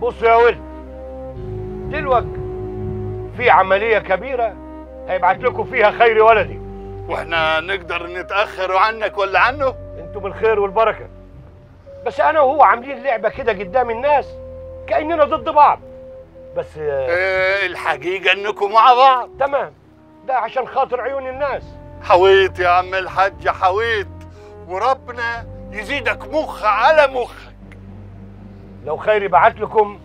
بصوا يا ولد دلوقتي في عملية كبيرة هيبعت لكم فيها خير ولدي. وإحنا نقدر نتأخر عنك ولا عنه؟ أنتوا بالخير والبركة. بس أنا وهو عاملين لعبة كده قدام الناس كأننا ضد بعض. بس إيه الحقيقة إنكم مع بعض. تمام. ده عشان خاطر عيون الناس. حويت يا عم الحاج حويت. وربنا يزيدك مخ على مخك لو خيري بعت لكم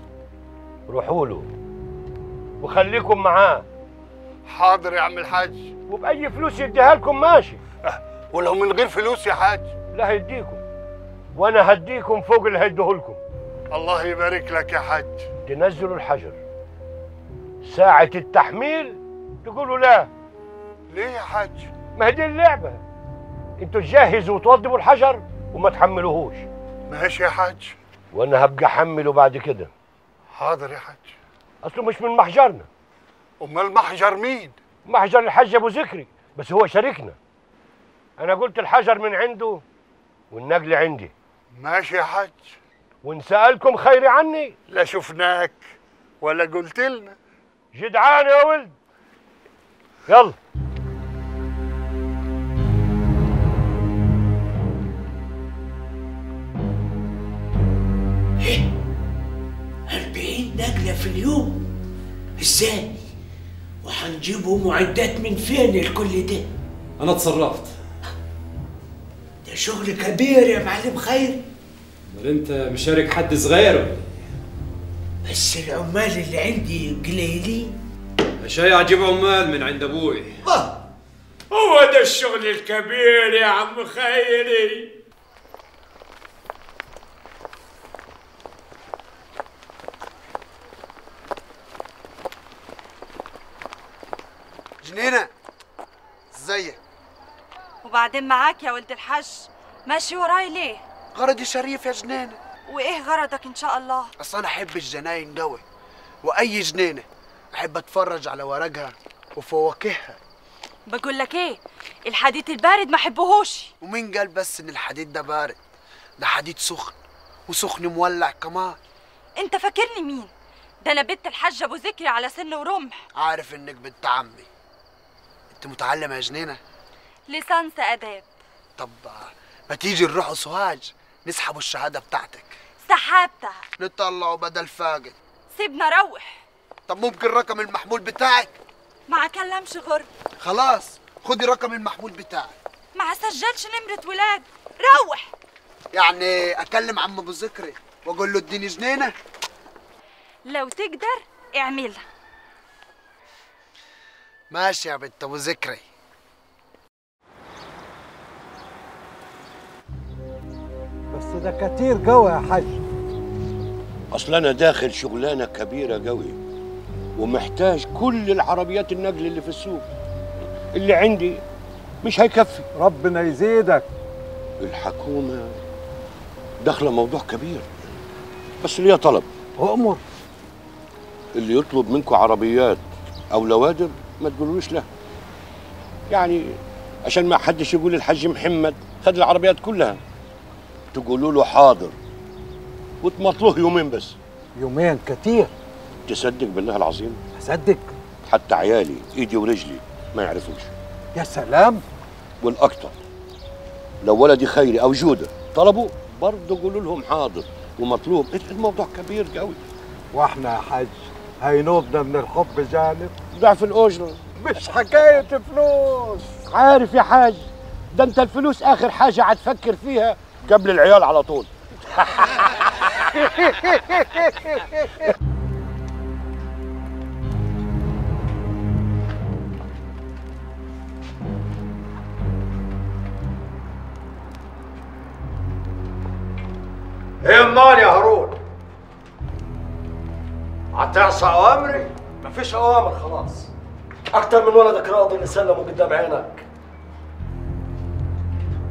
روحوا له. وخليكم معاه. حاضر يا عم الحاج. وبأي فلوس يديها لكم ماشي. ولو من غير فلوس يا حاج. لا هيديكم وأنا هديكم فوق اللي هيديه لكم. الله يبارك لك يا حاج. تنزلوا الحجر. ساعة التحميل تقولوا لا. ليه يا حاج؟ ما هي دي اللعبة. أنتوا تجهزوا وتوضبوا الحجر وما تحملوهوش. ماشي يا حاج. وأنا هبقى احمله بعد كده. حاضر يا حاج. اصله مش من محجرنا. امال محجر مين؟ محجر الحاج ابو ذكري بس هو شريكنا أنا قلت الحجر من عنده والنقل عندي. ماشي يا حاج. وان سألكم خيري عني لا شفناك ولا قلت لنا. جدعان يا ولد. يلا. نقلة في اليوم. إزاي؟ وهنجيبوا معدات من فين الكل ده؟ أنا اتصرفت ده شغل كبير يا معلم خير. أمال أنت مشارك حد صغير؟ بس العمال اللي عندي قليلين. اشياء أجيب عمال من عند أبوي. هو ده الشغل الكبير يا عم خيري. جنينة ازيك وبعدين معاك يا ولد الحج ماشي وراي ليه؟ غرضي شريف يا جنينة. وإيه غرضك إن شاء الله؟ اصل أنا أحب الجناين قوي. وأي جنينة أحب أتفرج على ورقها وفواكهها. بقول لك إيه؟ الحديد البارد ما حبهوش ومين قال بس إن الحديد ده بارد؟ ده حديد سخن وسخن مولع كمان. أنت فاكرني مين؟ ده أنا بنت الحاج أبو ذكري على سن ورمح. عارف إنك بنت عمي. انت متعلمة يا جنينة. لسانس آداب. طب ما تيجي نروح سوهاج نسحبوا الشهادة بتاعتك. سحابتها. نطلعوا بدل فاقد. سيبنا روح. طب ممكن رقم المحمول بتاعك؟ ما كلمش غرب خلاص خدي رقم المحمول بتاعك. ما سجلش نمرة ولاد. روح. يعني أكلم عم أبو ذكري وأقول له اديني جنينة؟ لو تقدر اعملها. ماشي يا بنت ابو ذكري بس ده كتير قوي يا حاج. أصل أنا داخل شغلانة كبيرة قوي ومحتاج كل العربيات النقل اللي في السوق. اللي عندي مش هيكفي. ربنا يزيدك. الحكومة داخلة موضوع كبير بس ليا طلب. أؤمر اللي يطلب منكم عربيات أو لوادر ما تقولوش لا يعني عشان ما حدش يقول الحاج محمد خد العربيات كلها. تقولوا له حاضر. وتمطلوه يومين بس. يومين كتير. تصدق بالله العظيم؟ أصدق. حتى عيالي ايدي ورجلي ما يعرفوش. يا سلام. والأكتر لو ولدي خيري أو جوده طلبوا برضه قولوا لهم حاضر. ومطلوب. الموضوع كبير قوي. وإحنا يا حاج هينوبنا من الحب جانب. ضعف الأجرة. مش حكاية فلوس. عارف يا حاج ده انت الفلوس آخر حاجة هتفكر فيها. قبل العيال على طول. هتعصى أوامري؟ مفيش أوامر خلاص. أكتر من ولدك راضي اللي سلمه قدام عينك.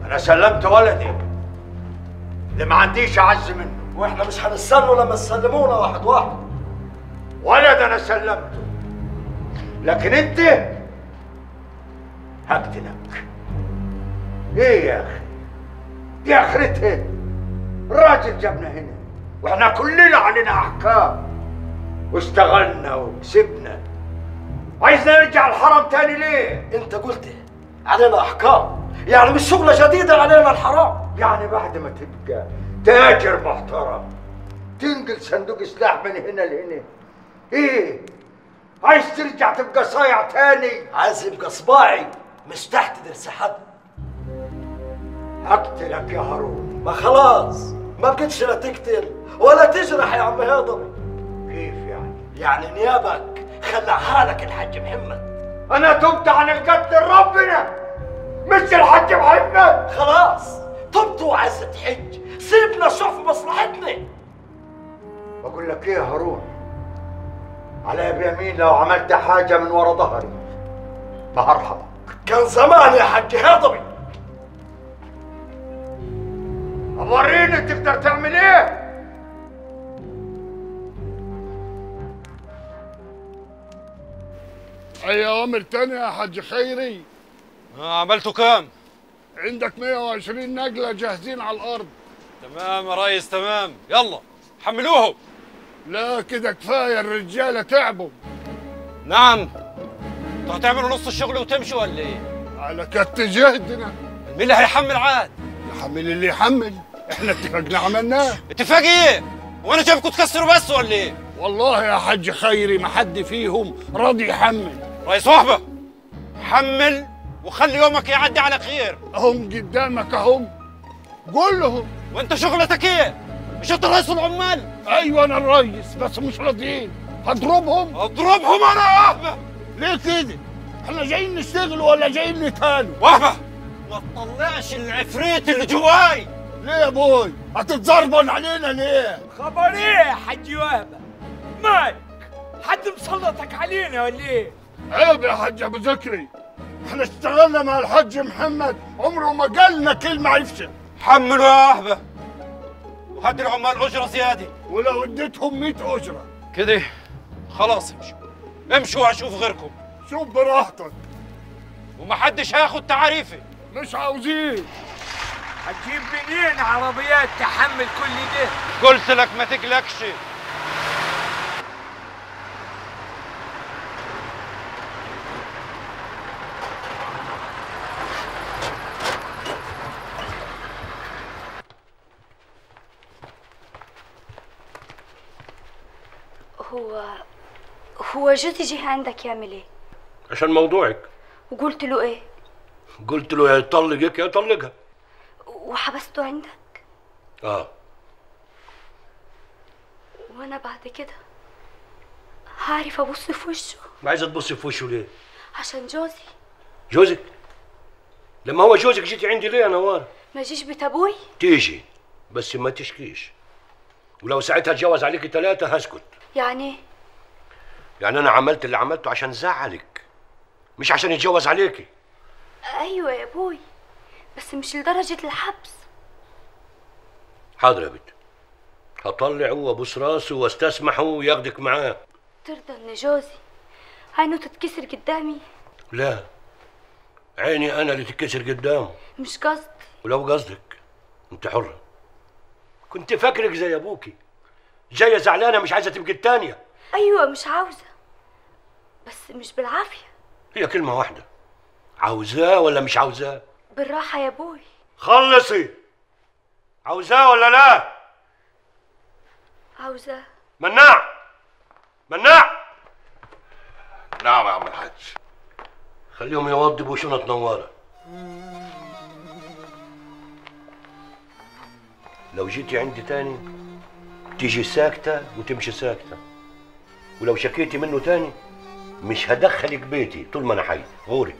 أنا سلمت ولدي اللي ما عنديش أعز منه. وإحنا مش هنستنوا لما تسلمونا واحد واحد. ولد أنا سلمته. لكن أنت هقتلك. إيه يا أخي؟ دي آخرتها. الراجل جابنا هنا. وإحنا كلنا علينا أحكام. واشتغلنا وكسبنا. عايزنا نرجع الحرم تاني ليه؟ انت قلت؟ علينا أحكام. يعني مش شغلة جديدة علينا الحرام. يعني بعد ما تبقى تاجر محترم تنقل صندوق سلاح من هنا لهنا. إيه؟ عايز ترجع تبقى صايع تاني؟ عايز يبقى صباعي مش تحت درس حد. أقتلك يا هارون. ما خلاص ما بقتش لا تقتل ولا تجرح يا عم هضبي كيف؟ يعني نيابك خلعها لك الحاج محمد أنا تبت عن القتل ربنا مش الحاج محمد خلاص تبت وعزة حج سيبنا نشوف مصلحتنا. بقول لك إيه يا هارون؟ على بيمين لو عملت حاجة من ورا ظهري ما هرحمك كان زمان يا حاج هضبي وريني تقدر تعمل إيه؟ أي اوامر تانية يا حاج خيري؟ آه عملتوا كام؟ عندك 120 نقلة جاهزين على الأرض. تمام يا ريس تمام. يلا حملوهم. لا كده كفاية الرجالة تعبوا. نعم. أنتوا هتعملوا نص الشغل وتمشوا ولا إيه؟ على كت جهدنا. مين اللي هيحمل عاد؟ يحمل اللي يحمل. إحنا اتفقنا عملناه. اتفاق إيه؟ وأنا جايبكم تكسروا بس ولا إيه؟ والله يا حاج خيري ما حد فيهم راضي يحمل. ريس وهبه حمل وخلي يومك يعدي على خير. هم قدامك أهم. قول لهم. وأنت شغلتك إيه مش أنت رئيس العمال؟ أيوه أنا الريس بس مش راضيين. هضربهم؟ اضربهم أنا يا وهبه ليه كده؟ إحنا جايين نشتغل ولا جايين نتهانوا؟ وهبه ما تطلعش العفريت اللي جواي. ليه يا أبوي هتتزربن علينا ليه؟ خبر إيه يا حاج وهبه مالك؟ حد مسلطك علينا ولا إيه؟ عيب يا حاج أبو ذكري إحنا اشتغلنا مع الحاج محمد. عمره ما قالنا كلمة عفشة. حملوا يا وهبه وهات العمال أجرة زيادة. ولو اديتهم 100 أجرة. كده خلاص امشوا. امشوا واشوف غيركم. شوف براحتك. ومحدش هياخد تعريفي. مش عاوزين. هتجيب منين عربيات تحمل كل ده؟ قلت لك ما تقلقش. هو هو جوزي جه عندك يعمل إيه عشان موضوعك. وقلت له إيه؟ قلت له يا يطلقك يا يطلقها وحبسته عندك؟ آه. وأنا بعد كده هعرف أبص في وشه. عايزه تبصي في وشه ليه؟ عشان جوزي. جوزك؟ لما هو جوزك جيتي عندي ليه يا نوار ما يجيش بيت أبوي؟ تيجي بس ما تشكيش. ولو ساعتها اتجوز عليكي ثلاثة هسكت. يعني? يعني أنا عملت اللي عملته عشان زعلك مش عشان يتجوز عليكي أيوه يا أبوي بس مش لدرجة الحبس. حاضر يا بنت. هطلعه وأبوس راسه وأستسمحه وياخدك معاه. ترضى إن جوزي عينه تتكسر قدامي؟ لا عيني أنا اللي تتكسر قدامه. مش قصد ولو قصدك أنت حرة. كنت فاكرك زي ابوكي جاية زعلانة مش عايزة تبقي التانية. أيوه مش عاوزة. بس مش بالعافية. هي كلمة واحدة. عاوزاه ولا مش عاوزاه؟ بالراحة يا أبوي خلصي. عاوزاه ولا لا؟ عاوزة مناع. مناع. نعم يا عم الحاج. خليهم يوضبوا شنط نوارة لو جيتي عندي تاني تيجي ساكتة وتمشي ساكتة. ولو شكيتي منه تاني مش هدخلك بيتي طول ما أنا حي. غوري.